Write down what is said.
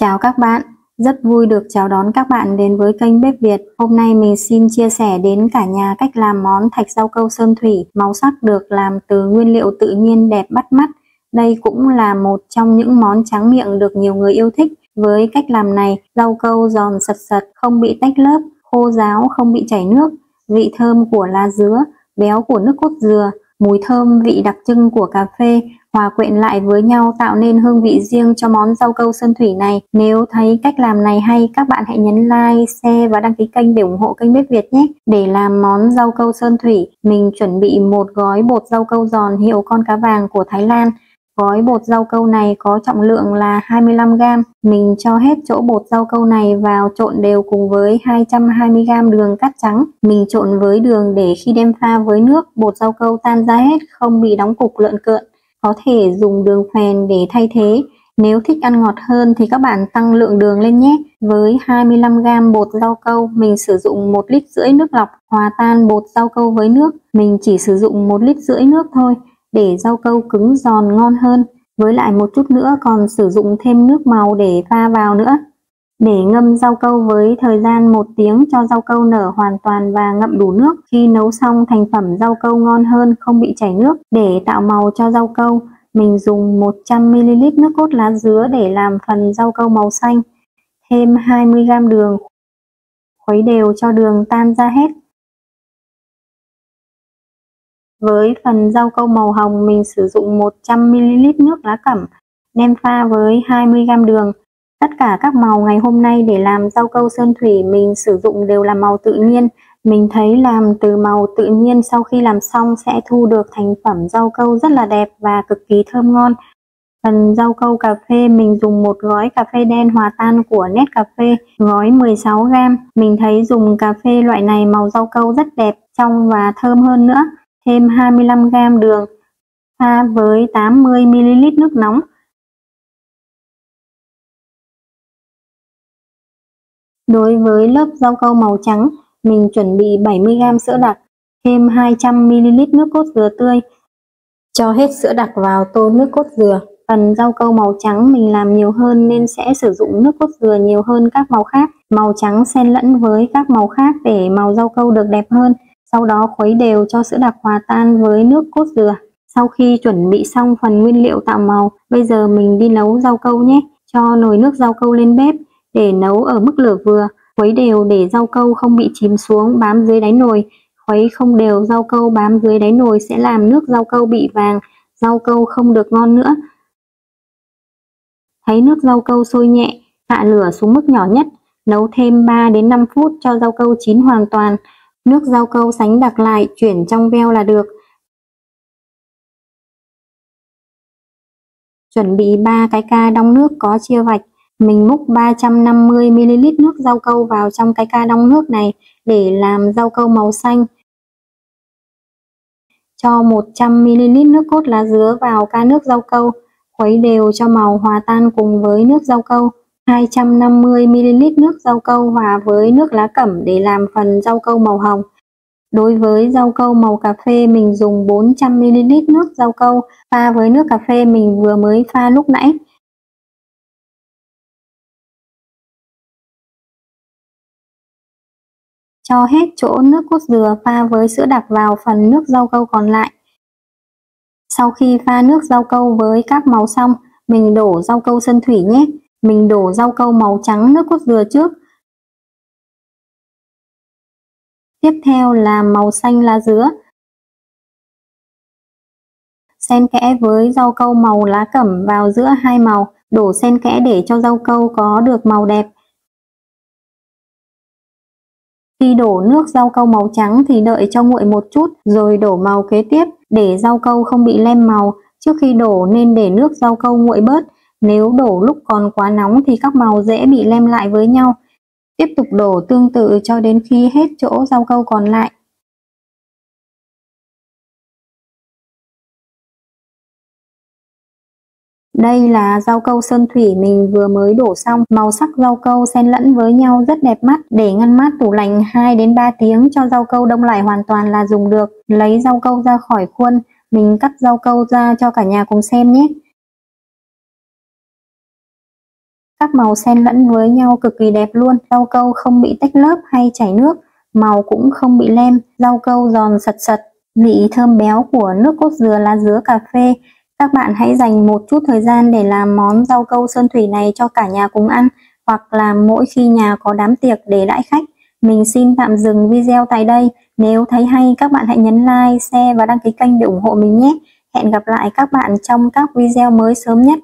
Chào các bạn, rất vui được chào đón các bạn đến với kênh Bếp Việt. Hôm nay mình xin chia sẻ đến cả nhà cách làm món thạch rau câu sơn thủy. Màu sắc được làm từ nguyên liệu tự nhiên đẹp bắt mắt. Đây cũng là một trong những món tráng miệng được nhiều người yêu thích. Với cách làm này, rau câu giòn sật sật, không bị tách lớp, khô ráo, không bị chảy nước, vị thơm của lá dứa, béo của nước cốt dừa, mùi thơm vị đặc trưng của cà phê hòa quyện lại với nhau tạo nên hương vị riêng cho món rau câu sơn thủy này. Nếu thấy cách làm này hay, các bạn hãy nhấn like, share và đăng ký kênh để ủng hộ kênh Bếp Việt nhé. Để làm món rau câu sơn thủy, mình chuẩn bị một gói bột rau câu giòn hiệu con cá vàng của Thái Lan. Gói bột rau câu này có trọng lượng là 25g. Mình cho hết chỗ bột rau câu này vào trộn đều cùng với 220g đường cắt trắng. Mình trộn với đường để khi đem pha với nước, bột rau câu tan ra hết, không bị đóng cục lợn cợn. Có thể dùng đường phèn để thay thế. Nếu thích ăn ngọt hơn thì các bạn tăng lượng đường lên nhé. Với 25g bột rau câu, mình sử dụng 1 lít rưỡi nước lọc, hòa tan bột rau câu với nước. Mình chỉ sử dụng 1 lít rưỡi nước thôi để rau câu cứng giòn ngon hơn. Với lại một chút nữa còn sử dụng thêm nước màu để pha vào nữa. Để ngâm rau câu với thời gian 1 tiếng cho rau câu nở hoàn toàn và ngậm đủ nước. Khi nấu xong thành phẩm rau câu ngon hơn, không bị chảy nước. Để tạo màu cho rau câu, mình dùng 100ml nước cốt lá dứa để làm phần rau câu màu xanh. Thêm 20g đường. Khuấy đều cho đường tan ra hết. Với phần rau câu màu hồng mình sử dụng 100ml nước lá cẩm, nêm pha với 20g đường. Tất cả các màu ngày hôm nay để làm rau câu sơn thủy mình sử dụng đều là màu tự nhiên. Mình thấy làm từ màu tự nhiên sau khi làm xong sẽ thu được thành phẩm rau câu rất là đẹp và cực kỳ thơm ngon. Phần rau câu cà phê mình dùng một gói cà phê đen hòa tan của Nét Cà phê, gói 16g. Mình thấy dùng cà phê loại này màu rau câu rất đẹp, trong và thơm hơn nữa thêm 25g đường, pha với 80ml nước nóng. Đối với lớp rau câu màu trắng, mình chuẩn bị 70g sữa đặc, thêm 200ml nước cốt dừa tươi. Cho hết sữa đặc vào tô nước cốt dừa. Phần rau câu màu trắng mình làm nhiều hơn nên sẽ sử dụng nước cốt dừa nhiều hơn các màu khác. Màu trắng xen lẫn với các màu khác để màu rau câu được đẹp hơn. Sau đó khuấy đều cho sữa đặc hòa tan với nước cốt dừa. Sau khi chuẩn bị xong phần nguyên liệu tạo màu, bây giờ mình đi nấu rau câu nhé. Cho nồi nước rau câu lên bếp để nấu ở mức lửa vừa. Khuấy đều để rau câu không bị chìm xuống bám dưới đáy nồi. Khuấy không đều rau câu bám dưới đáy nồi sẽ làm nước rau câu bị vàng, rau câu không được ngon nữa. Thấy nước rau câu sôi nhẹ, hạ lửa xuống mức nhỏ nhất, nấu thêm 3 đến 5 phút cho rau câu chín hoàn toàn. Nước rau câu sánh đặc lại, chuyển trong veo là được. Chuẩn bị 3 cái ca đong nước có chia vạch. Mình múc 350ml nước rau câu vào trong cái ca đong nước này để làm rau câu màu xanh. Cho 100ml nước cốt lá dứa vào ca nước rau câu, khuấy đều cho màu hòa tan cùng với nước rau câu. 250ml nước rau câu hòa với nước lá cẩm để làm phần rau câu màu hồng. Đối với rau câu màu cà phê mình dùng 400ml nước rau câu pha với nước cà phê mình vừa mới pha lúc nãy. Cho hết chỗ nước cốt dừa pha với sữa đặc vào phần nước rau câu còn lại. Sau khi pha nước rau câu với các màu xong, mình đổ rau câu sơn thủy nhé. Mình đổ rau câu màu trắng nước cốt dừa trước. Tiếp theo là màu xanh lá dứa. Xen kẽ với rau câu màu lá cẩm vào giữa hai màu, đổ xen kẽ để cho rau câu có được màu đẹp. Khi đổ nước rau câu màu trắng thì đợi cho nguội một chút, rồi đổ màu kế tiếp để rau câu không bị lem màu. Trước khi đổ nên để nước rau câu nguội bớt nếu đổ lúc còn quá nóng thì các màu dễ bị lem lại với nhau. Tiếp tục đổ tương tự cho đến khi hết chỗ rau câu còn lại. Đây là rau câu sơn thủy mình vừa mới đổ xong, màu sắc rau câu xen lẫn với nhau rất đẹp mắt. Để ngăn mát tủ lạnh 2 đến 3 tiếng cho rau câu đông lại hoàn toàn là dùng được. Lấy rau câu ra khỏi khuôn, mình cắt rau câu ra cho cả nhà cùng xem nhé. Các màu xen lẫn với nhau cực kỳ đẹp luôn, rau câu không bị tách lớp hay chảy nước, màu cũng không bị lem, rau câu giòn sật sật, vị thơm béo của nước cốt dừa lá dứa cà phê. Các bạn hãy dành một chút thời gian để làm món rau câu sơn thủy này cho cả nhà cùng ăn, hoặc là mỗi khi nhà có đám tiệc để đãi khách. Mình xin tạm dừng video tại đây. Nếu thấy hay các bạn hãy nhấn like, share và đăng ký kênh để ủng hộ mình nhé. Hẹn gặp lại các bạn trong các video mới sớm nhất.